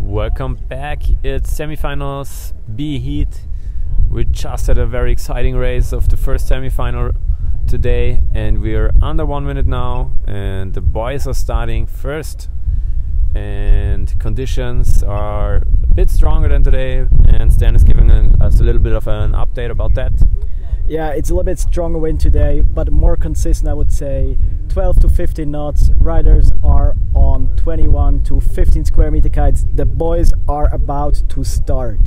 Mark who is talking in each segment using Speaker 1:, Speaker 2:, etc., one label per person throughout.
Speaker 1: Welcome back. It's semifinals B heat. We just had a very exciting race of the first semifinal today, and we're under one minute now. And the boys are starting first, and conditions are bit stronger than today. And Stan is giving us a little bit of an update about that.
Speaker 2: Yeah, it's a little bit stronger wind today, but more consistent, I would say. 12 to 15 knots. Riders are on 21 to 15 square meter kites. The boys are about to start.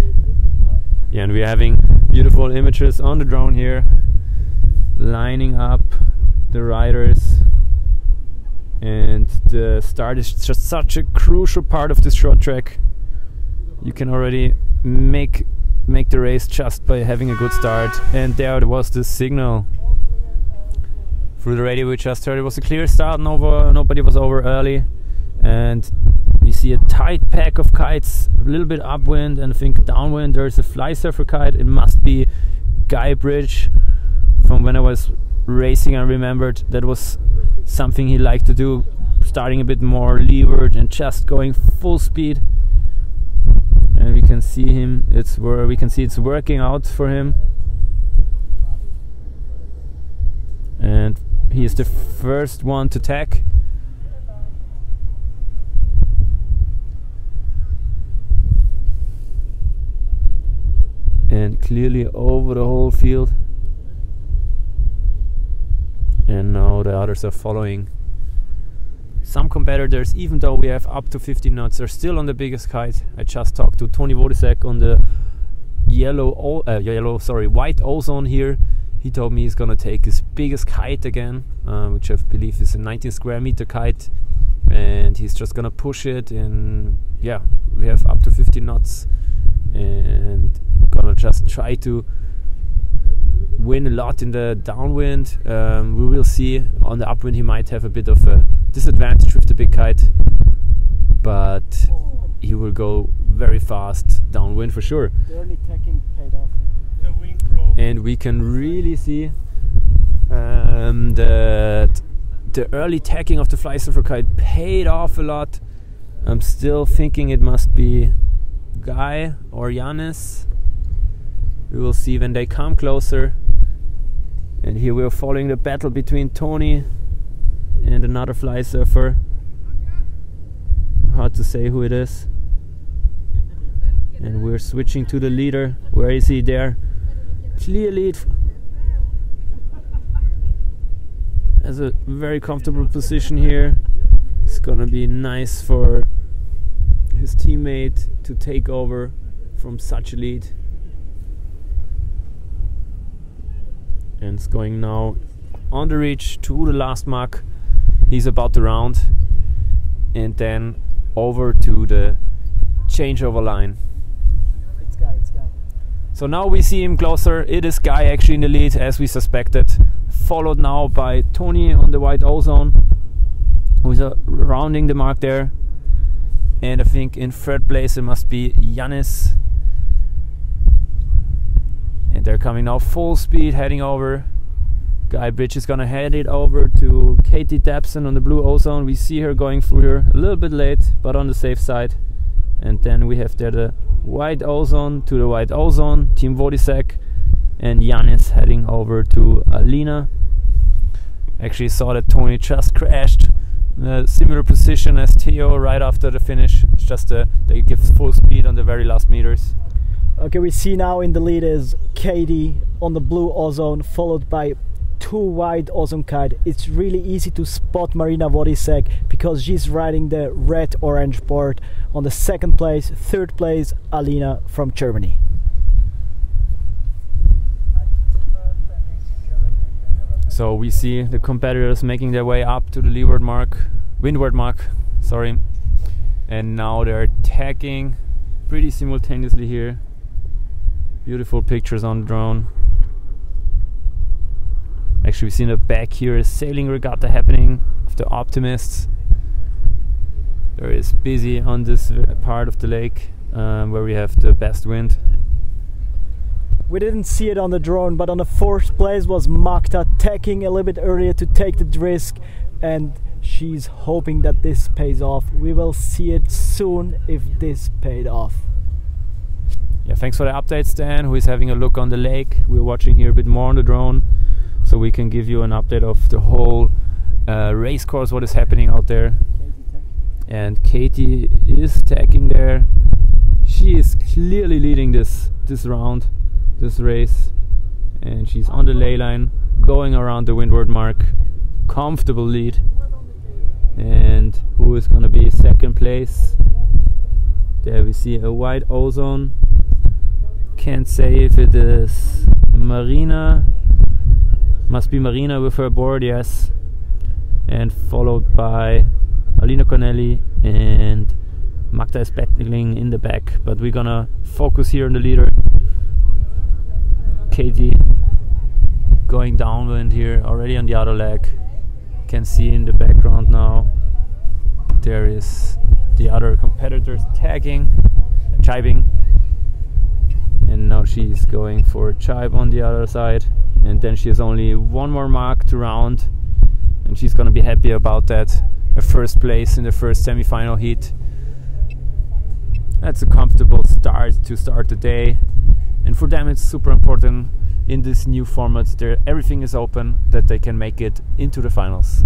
Speaker 1: Yeah, and we're having beautiful images on the drone here, lining up the riders. And the start is just such a crucial part of this short track. You can already make make the race just by having a good start. And there it was the signal through the radio we just heard. It was a clear start. Nova, nobody was over early, and we see a tight pack of kites. A little bit upwind, and I think downwind. There's a Flysurfer kite. It must be Guy Bridge. From when I was racing, I remembered that was something he liked to do, starting a bit more leeward and just going full speed and we can see him it's where we can see it's working out for him. And he is the first one to tack and clearly over the whole field. And now the others are following some competitors, even though we have up to 15 knots, are still on the biggest kite. I just talked to Tony Vodisek on the yellow, uh, yellow, sorry, white ozone here. He told me he's gonna take his biggest kite again, uh, which I believe is a 19 square meter kite, and he's just gonna push it. And yeah, we have up to 15 knots, and gonna just try to win a lot in the downwind. Um, we will see. On the upwind, he might have a bit of a disadvantage with the big kite, but he will go very fast downwind for sure.
Speaker 2: The early tacking paid off.
Speaker 1: And we can really see um, that the early tacking of the Flysurfer kite paid off a lot. I'm still thinking it must be Guy or Janis. We will see when they come closer. And here we are following the battle between Tony and another Flysurfer. Hard to say who it is. And we're switching to the leader. Where is he there? Clear lead. Has a very comfortable position here. It's gonna be nice for his teammate to take over from such a lead. And it's going now on the reach to the last mark he's about to round and then over to the changeover line.
Speaker 2: It's Guy, it's Guy.
Speaker 1: So now we see him closer. It is Guy actually in the lead as we suspected. Followed now by Tony on the white ozone, who's uh, rounding the mark there. And I think in third place it must be Janis. And they're coming now full speed heading over Guy Bridge is gonna head it over to Katie Dabson on the blue ozone. We see her going through here a little bit late, but on the safe side. And then we have there the white ozone to the white ozone, Team Vodisek, and Janis heading over to Alina. Actually saw that Tony just crashed in a similar position as Theo right after the finish. It's just uh, they give full speed on the very last meters.
Speaker 2: Okay, we see now in the lead is Katie on the blue ozone, followed by two wide ozone kite. It's really easy to spot Marina Vodisek because she's riding the red orange board on the second place, third place Alina from Germany.
Speaker 1: So we see the competitors making their way up to the leeward mark, windward mark, sorry. And now they're tacking pretty simultaneously here. Beautiful pictures on the drone. Actually, we see in the back here a sailing regatta happening of the Optimists. There is busy on this part of the lake um, where we have the best wind.
Speaker 2: We're didn't see it on the drone, but on the fourth place was Magda taking a little bit earlier to take the risk, and she's hoping that this pays off. We will see it soon if this paid off.
Speaker 1: Yeah, thanks for the updates, Dan, who is having a look on the lake. We're watching here a bit more on the drone, so we can give you an update of the whole uh, race course, what is happening out there. And Katie is tagging there. She is clearly leading this this round, this race, and she's on the ley line, going around the windward mark, comfortable lead. And who is going to be second place? There we see a white ozone. Can't say if it is Marina. Must be Marina with her board, yes. And followed by Alina Kornelli and Magda is battling in the back. But we're gonna focus here on the leader. Katie going downwind here, already on the other leg. Can see in the background now. There is the other competitors tagging, chiving. She's going for a chive on the other side. And then she has only one more mark to round. And she's gonna be happy about that. A first place in the first semi-final heat. That's a comfortable start to start the day. And for them it's super important in this new format there everything is open that they can make it into the finals.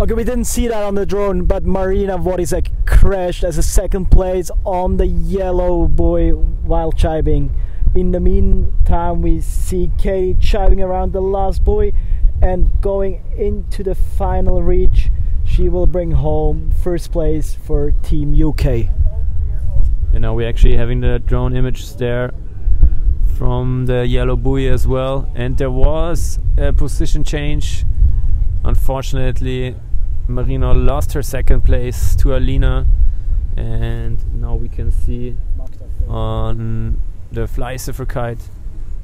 Speaker 2: Okay, we didn't see that on the drone, but Marina Vodisek crashed as a second place on the yellow buoy while chiving. In the meantime, we see Katie chiving around the last buoy and going into the final reach. She will bring home first place for Team UK.
Speaker 1: And now we're actually having the drone images there from the yellow buoy as well. And there was a position change. Unfortunately, Marina lost her second place to Alina. And now we can see on the fly kite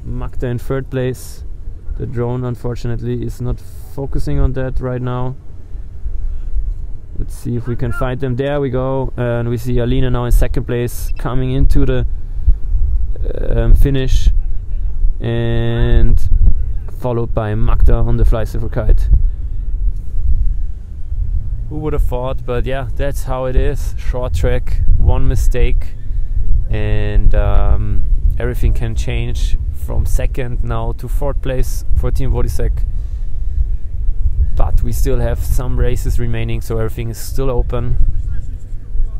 Speaker 1: Magda in third place. The drone, unfortunately, is not focusing on that right now. Let's see if we can find them. There we go. and we see Alina now in second place coming into the um, finish and followed by Magda on the fly kite. Who would have thought? But yeah, that's how it is. Short track, one mistake, and um, everything can change from second now to fourth place for Team Vodisek. But we still have some races remaining, so everything is still open.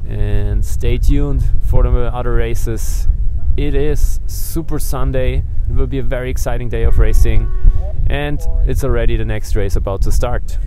Speaker 1: And stay tuned for the other races. It is Super Sunday. It will be a very exciting day of racing. And it's already the next race about to start.